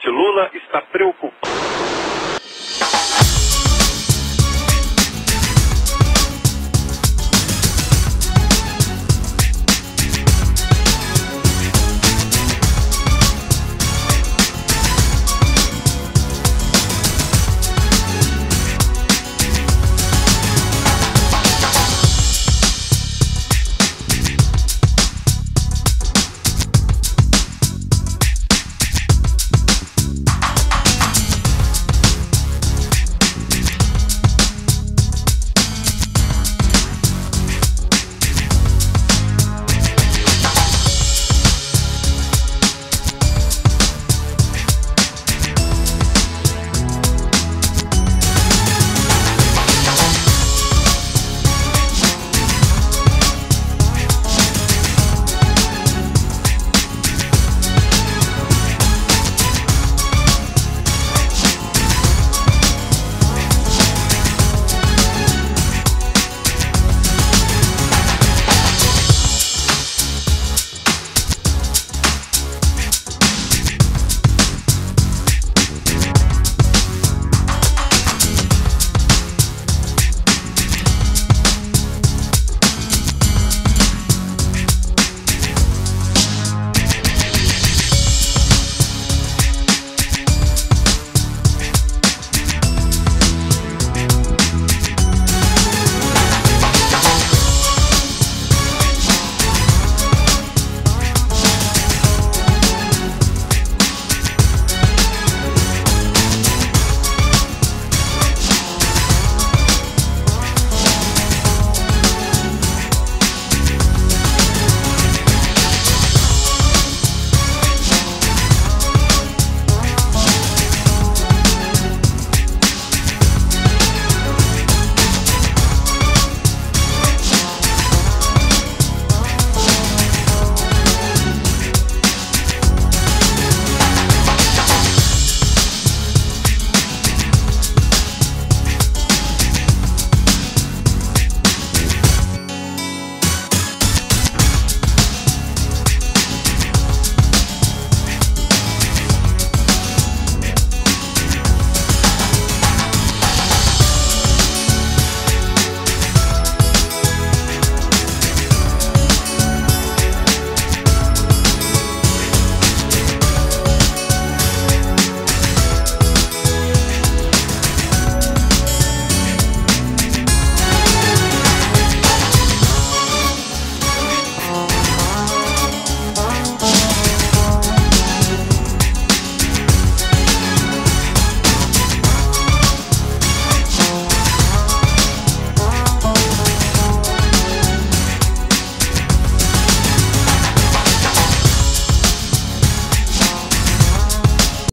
presidente Lula está preocupado.